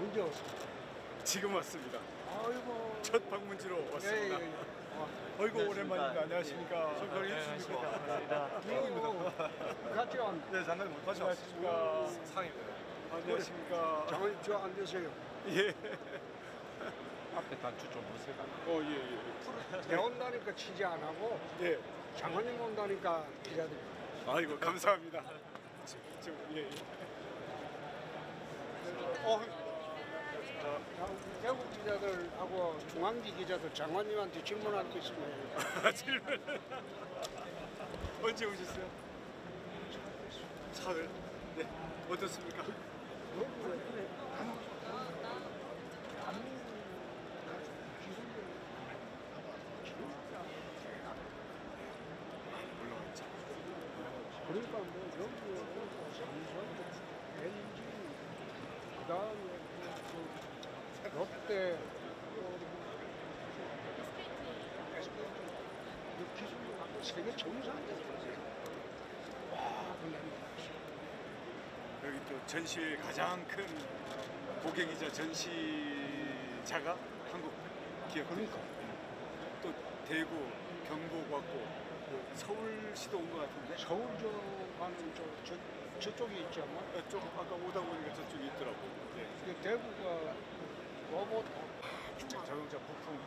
언제 왔습니까? 지금 왔습니다. 아이고. 첫 방문지로 예, 예, 왔습니다. 예. 아, 어이구 오랜만입니다. 안녕하십니까. 손가락 네, 해주십니까. 이거 같이 왔네. 네, 장관님 못 안녕하십니까. 상입니다. 안녕하십니까. 장관님 저 앉으세요. 예. 앞에 단추 좀 보세요. 어, 예, 내 온다니까 취재 안 하고 예. 예. 장관님 온다니까 기자들. 아이고, 감사합니다. 저, 저, 예, 예. 어, 대구 기자들하고 중앙지 기자들 장관님한테 질문할 게 있으면 질문. 언제 오셨어요? 사흘. 네. 어떻습니까? 그러니까 뭐 여기에 삼성, LG, 그다음에 그 롯데, 갖고 세계 정상에 와, 그냥 여기 또 전시회 가장 큰 고객이자 전시자가 한국 기업. 그러니까. 또 대구, 경북 왔고 서울시도 온 것 같은데. 서울 저 가는 저, 저 저쪽에 있지 않나? 어, 좀 아까 오다 보니까 저쪽에 있더라고. 네. 그 대구가 로봇 자동차 부품.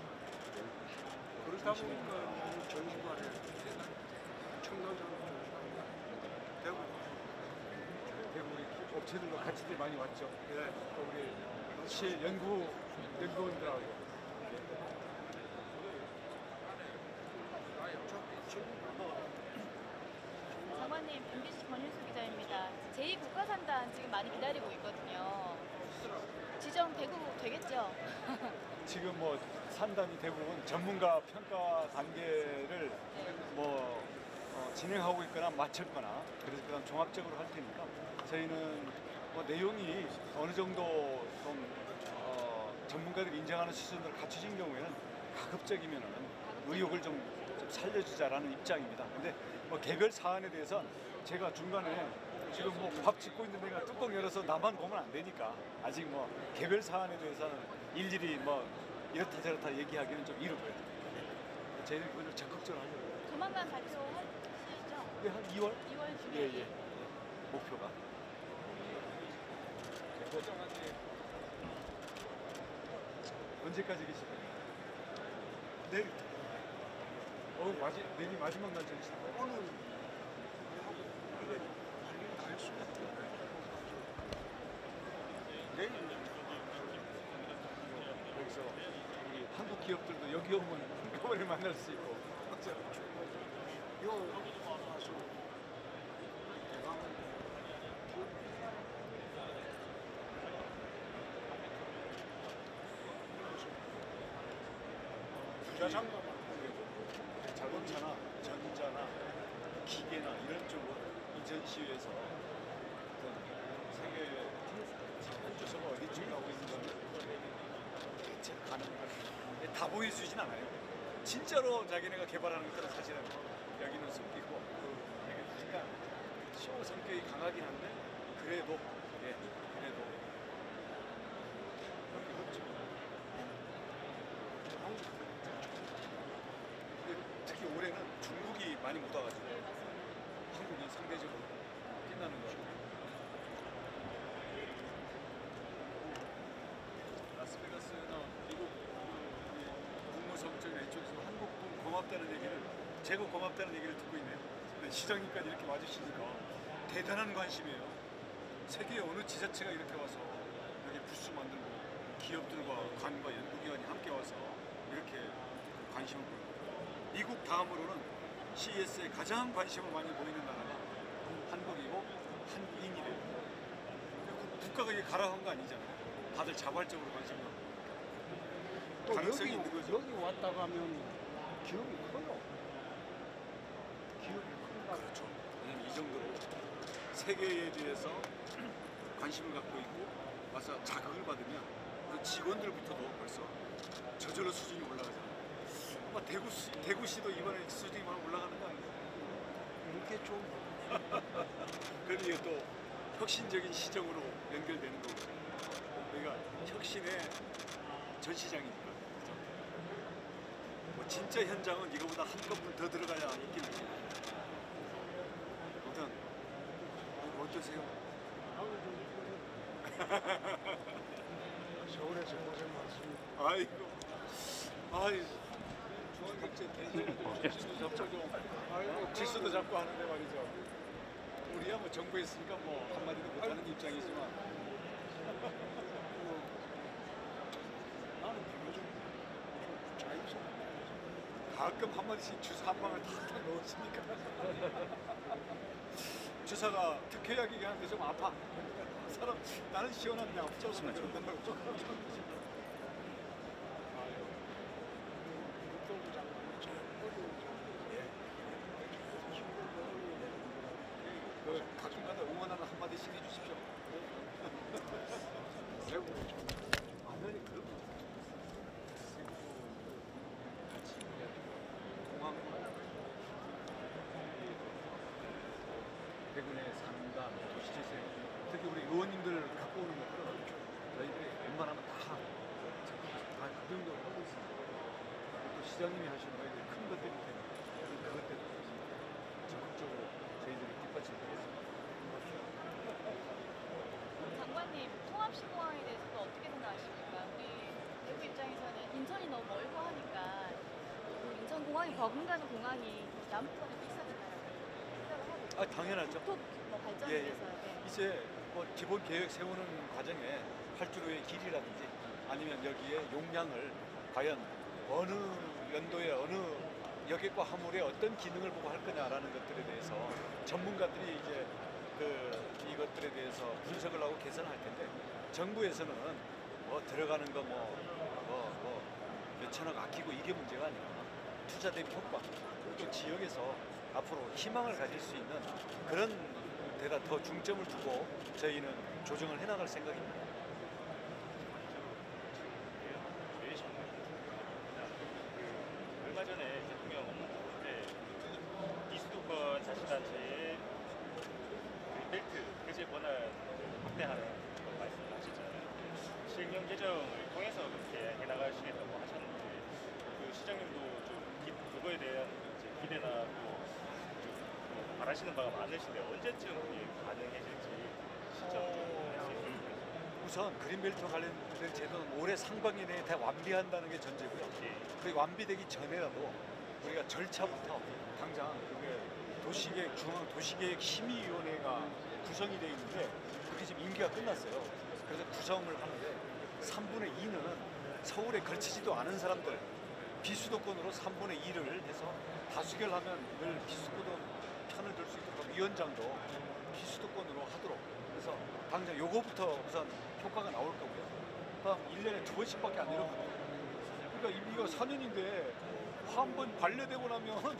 그러다 보니까 전시관에 전시관 대구. 대구 업체들과 같이들 많이 왔죠. 네. 또 우리 시 연구 연구원들하고. 장관님, MBC 권윤수 기자입니다. 제2 국가산단 지금 많이 기다리고 있거든요. 지정 되고 되겠죠? 지금 뭐 산단이 대부분 전문가 평가 단계를 뭐 어, 진행하고 있거나 마쳤거나 그래서 그다음 종합적으로 할 테니까 저희는 뭐 내용이 어느 정도 좀 어, 전문가들이 인정하는 수준을 갖춰진 경우에는 가급적이면은 의욕을 좀, 좀 살려주자라는 입장입니다. 근데 뭐 개별 사안에 대해서 제가 중간에 지금 뭐 밥 짓고 있는 데가 뚜껑 열어서 나만 보면 안 되니까 아직 뭐 개별 사안에 대해서는 일일이 뭐 이렇다 저렇다 얘기하기는 좀 이르고요. 저희는 그걸 적극적으로 하려고. 조만간 발표하시죠? 이게 한 2월? 2월 중에. 예, 예. 목표가. 언제까지 계실 거예요? 내일. 어, 마지, 내일 마지막 날짜이시다. 오늘 여기서 우리 한국 기업들도 여기 오면 한꺼번에 만날 수 있고. 주차장도 많고 자동차나 전자나 기계나 이런 쪽으로 이 전시회에서 어떤 세계 한 주소가 어디 쪽에 하고 있는 건 대체 가능한 다 보여주진 않아요. 진짜로 자기네가 개발하는 것들은 사실은 여기는 숨기고 이게 약간 쇼 성격이 강하긴 한데 그래도 예 그래도 여기 없죠. 특히 올해는 중국이 많이 못 와가지고 한국이 상대적으로 빛나는 거죠. 라스베가스나 미국 그 국무성적이나 이쪽에서 한국군 고맙다는 얘기를 제가 고맙다는 얘기를 듣고 있네요. 시장님까지 이렇게 와주시니까 대단한 관심이에요. 세계 어느 지자체가 이렇게 와서 여기 부스 만들고 기업들과 관과 연구기관이 함께 와서 이렇게 관심을 보이고 미국 다음으로는 CES에 가장 관심을 많이 보이는 나라가 한국이고 한인이래요. 그 국가가 이게 가라한 거 아니잖아요. 다들 자발적으로 관심을 갖고 또 여기, 있는 거죠. 여기 왔다 가면 기업이 커요. 기업이 큰가 그렇죠. 왜냐면 이 정도로 세계에 대해서 관심을 갖고 있고 와서 자극을 받으면 우리 직원들부터도 벌써 저절로 수준이 올라가잖아요. 아마 대구 시, 대구시도 이번에 수준이 많이 올라가는 거 아니에요? 이렇게 좀 그러니 이게 또 혁신적인 시정으로 연결되는 거고 우리가 전시장이니까. 뭐 진짜 현장은 이거보다 한 건분 더 들어가야 있긴 해. 아무튼 어, 어떠세요? 서울에 서 고생 많습니다. 아이고, 아이 중앙경제 아이고 지수도 잡고 하는데 말이죠. 우리야 뭐 정부에 있으니까 뭐 한마디도 못하는 입장이지만 나는 비교적 좀 자유스럽게 가끔 한마디씩 주사 한 방을 탁탁 넣었으니까 주사가 특효약이긴 한데 좀 아파. 사람 나는 시원한데 아프죠. 그런다고 조금 국토부 장관이 참 어려운 그 가끔가다 응원하는 한마디씩 해주십시오. 대구로 참 아니 그럼 같이 공항 대군의 상담, 도시재생, 특히 우리 의원님들 갖고 오는 것들은 저희들이 웬만하면 다, 다그 정도로 하고 있습니다. 또 시장님이 하시는 거에 큰 것들이 때문에 그것 때문에 적극적으로 저희들이 뒷받침하겠습니다. 장관님 통합신공항에 대해서도 어떻게 생각하십니까? 우리 대구 입장에서는 인천이 너무 멀고 하니까 그 인천 공항이 버금가는 공항이 남부권에 하고 아 당연하죠. 뭐 발전을 예, 예. 위해서 네. 이제 뭐 기본 계획 세우는 과정에 활주로의 길이라든지 아니면 여기에 용량을 과연 어느 연도에 어느 여객과 화물에 어떤 기능을 보고 할 거냐라는 것들에 대해서 전문가들이 이제 그 이것들에 대해서 분석을 하고 개선할 텐데 정부에서는 뭐 들어가는 거 뭐 뭐 뭐 몇천억 아끼고 이게 문제가 아니라 투자 대비 효과 또 지역에서 앞으로 희망을 가질 수 있는 그런 데다 더 중점을 두고 저희는 조정을 해나갈 생각입니다. 그 얼마 전에 대통령 때 이수도권 자치단체의 그 벨트 규제 권한 확대하는 걸 말씀하셨잖아요. 시행령 개정을 통해서 그렇게 해나가시겠다고 하셨는데 그 시장님도 좀 기- 그거에 대한 이제 기대나 또좀 바라시는 바가 많으신데 언제쯤 가능해질지 시점 좀알수 있을까요? 우선 그린벨트 관련된 제도는 올해 상반기 내에 다 완비한다는 게 전제고요. 예. 그게 완비되기 전에라도 우리가 절차부터 당장 그게 도시계획 중앙 도시계획 심의위원회가 구성이 되어 있는데 그게 지금 임기가 끝났어요. 그래서 구성을 하는데 3분의 2는 서울에 걸치지도 않은 사람들 비수도권으로 3분의 2를 해서 다수결하면 늘 비수도권 편을 들 수 있도록 위원장도 비수도권으로 하도록 그래서 당장 요거부터 우선 효과가 나올 거고요. 그다음 1년에 두 번씩밖에 안 내려거든요. 그러니까 이거 4년인데 한 번 반려되고 나면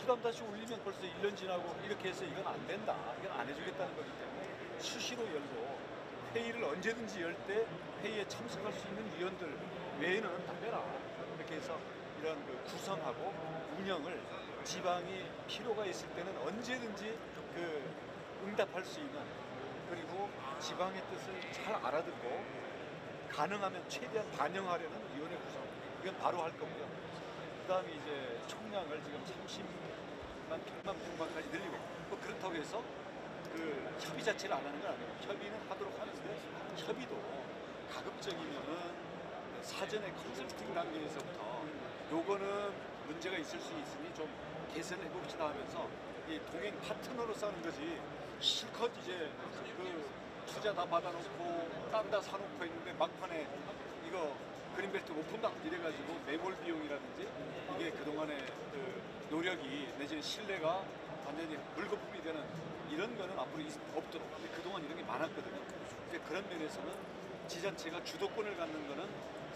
그다음 다시 올리면 벌써 1년 지나고 이렇게 해서 이건 안 된다. 이건 안 해주겠다는 거기 때문에 수시로 열고 회의를 언제든지 열 때 회의에 참석할 수 있는 위원들 외에는 다 빼라. 이렇게 해서 이런 그 구성하고 운영을 지방이 필요가 있을 때는 언제든지 그 응답할 수 있는 그리고 지방의 뜻을 잘 알아듣고 가능하면 최대한 반영하려는 위원회 구성 이건 바로 할 거고요. 그다음에 이제 총량을 지금 30만 100만 평방까지 늘리고 뭐 그렇다고 해서 그 협의 자체를 안 하는 건 아니에요. 협의는 하도록 하는데 협의도 가급적이면은 사전에 컨설팅 단계에서부터 요거는 문제가 있을 수 있으니 좀 개선해 봅시다 하면서 이 동행 파트너로 싸는 거지. 실컷 이제 그 투자 다 받아놓고 땅 다 사놓고 있는데 막판에 이거 그린벨트 오픈다 이래가지고 매몰 비용이라든지 이게 그동안의 그 노력이 내지는 신뢰가 완전히 물거품이 되는 이런 거는 앞으로 있- 없도록. 근데 그동안 이런 게 많았거든요. 그러니까 그런 면에서는 지자체가 주도권을 갖는 거는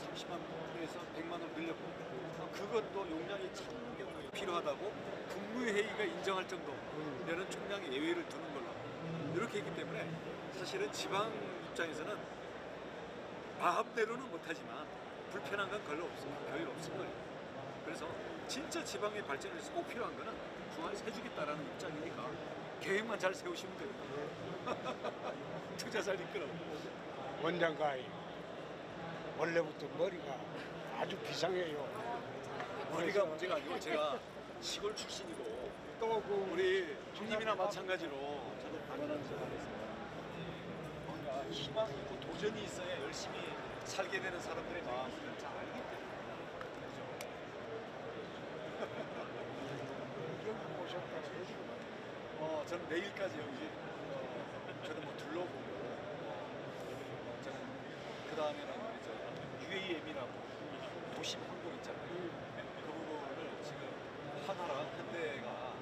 30만 원에서 100만 원 늘렸고 어, 그것도 용량이 참 필요하다고 국무회의가 인정할 정도면은 총량의 예외를 두는 걸로 이렇게 했기 때문에 사실은 지방 입장에서는 마음대로는 못하지만 불편한 건 별로 없어요. 별로 없을 거예요. 그래서 진짜 지방의 발전을 위해서 꼭 필요한 거는 중앙에서 해주겠다라는 입장이니까 계획만 잘 세우시면 됩니다. 투자 잘 이끌어. 원장 가임 원래부터 머리가 아주 비상해요. 머리가 문제가 아니고 제가 시골 출신이고 또그 우리 형님이나 마찬가지로 저도 방문하면서 뭔가 희망이 있고 도전이 있어야 열심히 살게 되는 사람들의 마음을 잘 알기 때문에 어, 저는 내일까지 여기 어, 저는 뭐 둘러보고 어, 저는 그 다음에는 UAM이라고 도심 항공 있잖아요. 하나랑 현대가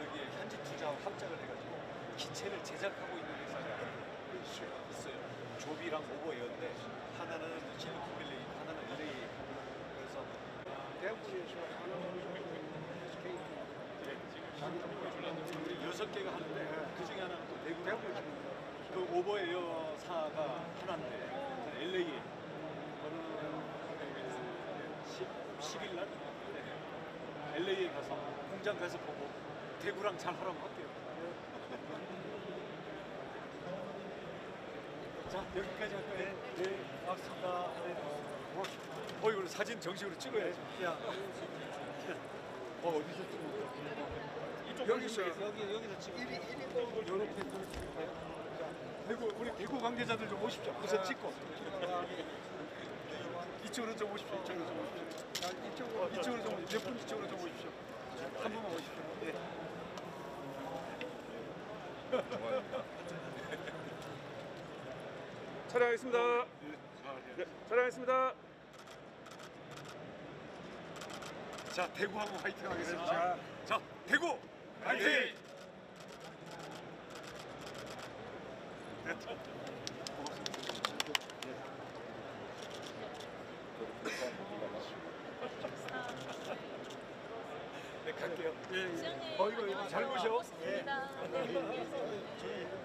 여기에 현지 투자하고 합작을 해가지고 기체를 제작하고 있는 회사가 있어요. 조비랑 오버에어인데 하나는 실리콘 밸리, 하나는 LA. 그래서 SK 우리 여섯 개가 하는데 그 중에 하나는 또 대구 대구 그 오버 에어사가 하나인데 저는 LA에. 저는 10, 10일 날 LA에 가서 공장 가서 보고 대구랑 잘 하라고 할게요. 자 여기까지 할까요? 네, 고맙습니다. 네. 어 이거 사진 정식으로 찍어야지. 야, 어 어디서 찍는 거야? 여기서 여기 여기서 지금 1위 1위 이렇게 대구 우리 대구 관계자들 좀 오십시오. 우선 찍고 이쪽으로 좀 오십시오. 이쪽으로 좀 오십시오. 자, 이쪽으로 어, 이쪽으로 좀 오십시오. 몇분 이쪽으로 좀 오십시오. 한 분만 오십시오. 네. 촬영하겠습니다. 네, 촬영하겠습니다. 자 대구 한번 화이팅 하겠습니다. 자 대구 화이팅! 네 갈게요. 시장님 어, 이거, 이거 잘 보셔. 고맙습니다. 네.